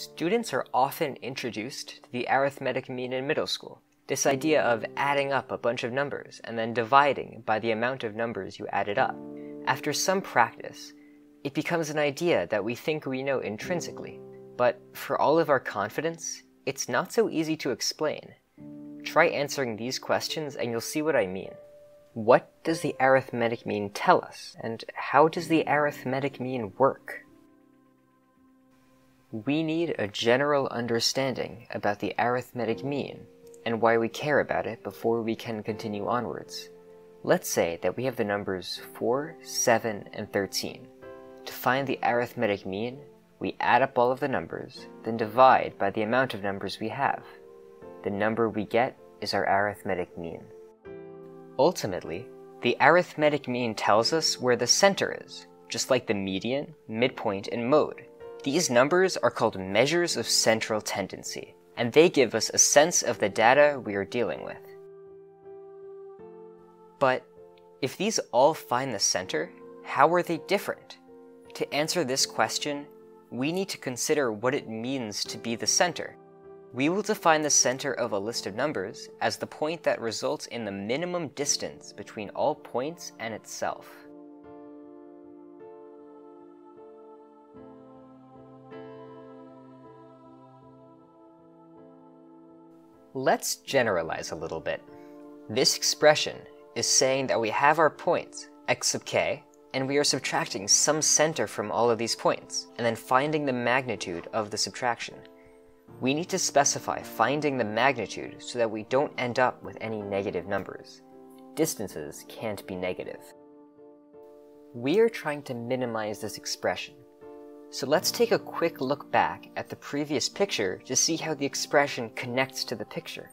Students are often introduced to the arithmetic mean in middle school. This idea of adding up a bunch of numbers and then dividing by the amount of numbers you added up. After some practice, it becomes an idea that we think we know intrinsically. But for all of our confidence, it's not so easy to explain. Try answering these questions and you'll see what I mean. What does the arithmetic mean tell us? And how does the arithmetic mean work? We need a general understanding about the arithmetic mean and why we care about it before we can continue onwards. Let's say that we have the numbers 4, 7, and 13. To find the arithmetic mean, we add up all of the numbers, then divide by the amount of numbers we have. The number we get is our arithmetic mean. Ultimately, the arithmetic mean tells us where the center is, just like the median, midpoint, and mode. These numbers are called measures of central tendency, and they give us a sense of the data we are dealing with. But if these all find the center, how are they different? To answer this question, we need to consider what it means to be the center. We will define the center of a list of numbers as the point that results in the minimum distance between all points and itself. Let's generalize a little bit. This expression is saying that we have our points, x sub k, and we are subtracting some center from all of these points, and then finding the magnitude of the subtraction. We need to specify finding the magnitude so that we don't end up with any negative numbers. Distances can't be negative. We are trying to minimize this expression, so let's take a quick look back at the previous picture to see how the expression connects to the picture.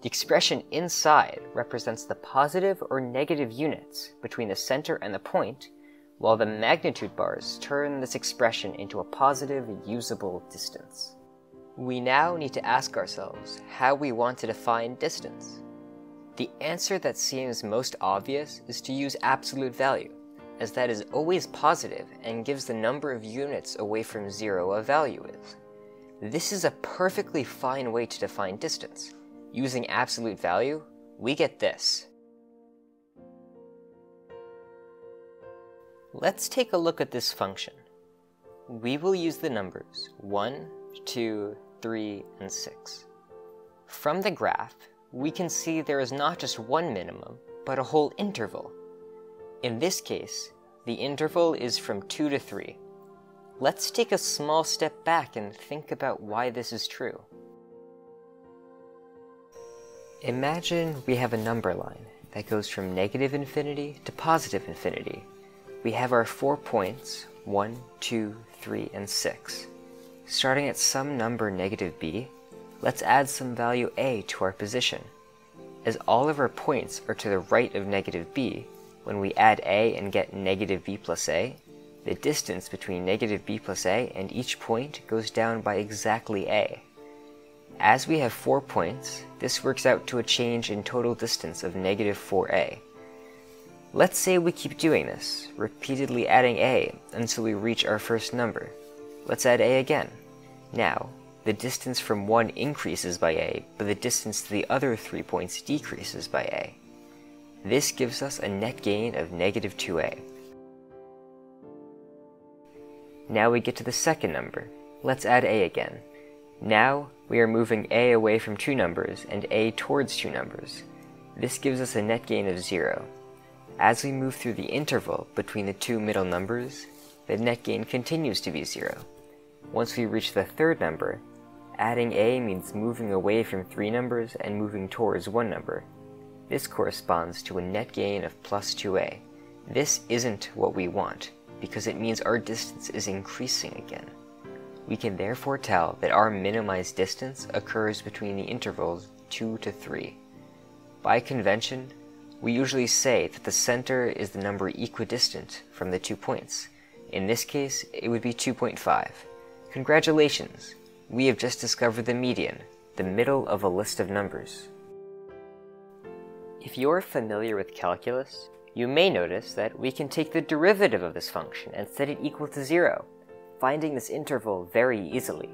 The expression inside represents the positive or negative units between the center and the point, while the magnitude bars turn this expression into a positive, usable distance. We now need to ask ourselves how we want to define distance. The answer that seems most obvious is to use absolute value as that is always positive and gives the number of units away from zero a value is. This is a perfectly fine way to define distance. Using absolute value, we get this. Let's take a look at this function. We will use the numbers 1, 2, 3, and 6. From the graph, we can see there is not just one minimum, but a whole interval. In this case, the interval is from 2 to 3. Let's take a small step back and think about why this is true. Imagine we have a number line that goes from negative infinity to positive infinity. We have our four points, 1, 2, 3, and 6. Starting at some number negative b, let's add some value a to our position. As all of our points are to the right of negative b, when we add a and get negative b plus a, the distance between negative b plus a and each point goes down by exactly a. As we have four points, this works out to a change in total distance of negative 4a. Let's say we keep doing this, repeatedly adding a until we reach our first number. Let's add a again. Now, the distance from 1 increases by a, but the distance to the other three points decreases by a. This gives us a net gain of negative 2a. Now we get to the second number. Let's add a again. Now we are moving a away from two numbers and a towards two numbers. This gives us a net gain of 0. As we move through the interval between the two middle numbers, the net gain continues to be 0. Once we reach the third number, adding a means moving away from three numbers and moving towards one number, this corresponds to a net gain of plus 2a. This isn't what we want, because it means our distance is increasing again. We can therefore tell that our minimized distance occurs between the intervals 2 to 3. By convention, we usually say that the center is the number equidistant from the two points. In this case, it would be 2.5. Congratulations! We have just discovered the median, the middle of a list of numbers. If you're familiar with calculus, you may notice that we can take the derivative of this function and set it equal to zero, finding this interval very easily.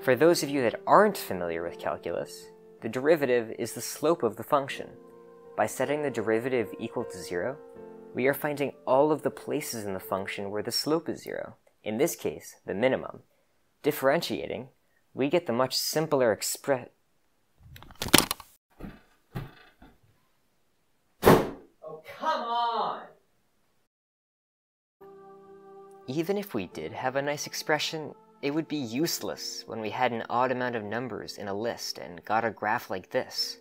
For those of you that aren't familiar with calculus, the derivative is the slope of the function. By setting the derivative equal to zero, we are finding all of the places in the function where the slope is zero, in this case, the minimum. Differentiating, we get the much simpler expre- Even if we did have a nice expression, it would be useless when we had an odd amount of numbers in a list and got a graph like this.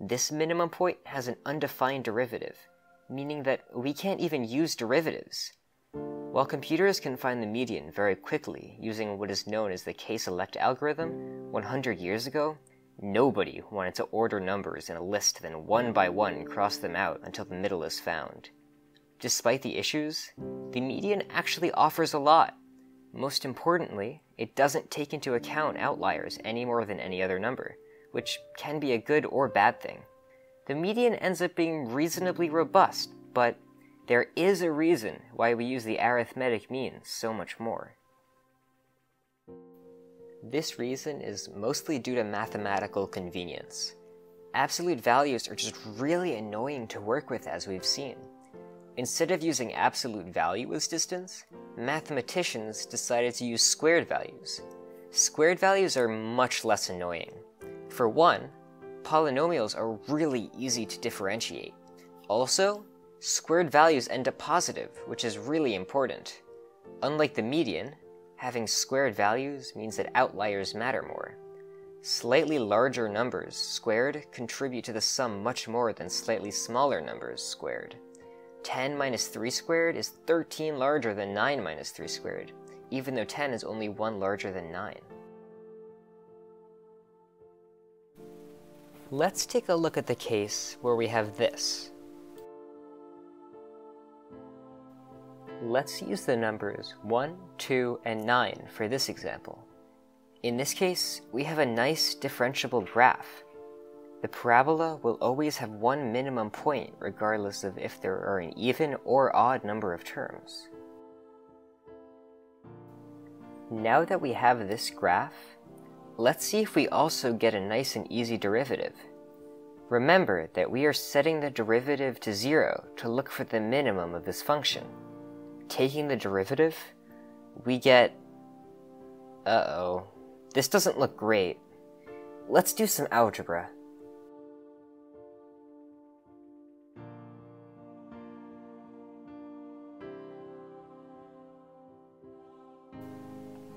This minimum point has an undefined derivative, meaning that we can't even use derivatives. While computers can find the median very quickly using what is known as the k-select algorithm, 100 years ago, nobody wanted to order numbers in a list then one by one cross them out until the middle is found. Despite the issues, the median actually offers a lot. Most importantly, it doesn't take into account outliers any more than any other number, which can be a good or bad thing. The median ends up being reasonably robust, but there is a reason why we use the arithmetic mean so much more. This reason is mostly due to mathematical convenience. Absolute values are just really annoying to work with as we've seen. Instead of using absolute value as distance, mathematicians decided to use squared values. Squared values are much less annoying. For one, polynomials are really easy to differentiate. Also, squared values end up positive, which is really important. Unlike the median, having squared values means that outliers matter more. Slightly larger numbers squared contribute to the sum much more than slightly smaller numbers squared. 10 minus 3 squared is 13 larger than 9 minus 3 squared, even though 10 is only 1 larger than 9. Let's take a look at the case where we have this. Let's use the numbers 1, 2, and 9 for this example. In this case, we have a nice differentiable graph the parabola will always have one minimum point regardless of if there are an even or odd number of terms. Now that we have this graph, let's see if we also get a nice and easy derivative. Remember that we are setting the derivative to zero to look for the minimum of this function. Taking the derivative, we get... Uh-oh. This doesn't look great. Let's do some algebra.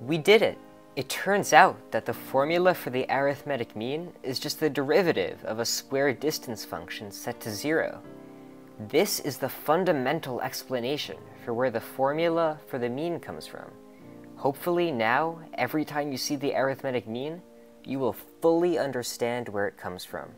We did it! It turns out that the formula for the arithmetic mean is just the derivative of a square distance function set to zero. This is the fundamental explanation for where the formula for the mean comes from. Hopefully now, every time you see the arithmetic mean, you will fully understand where it comes from.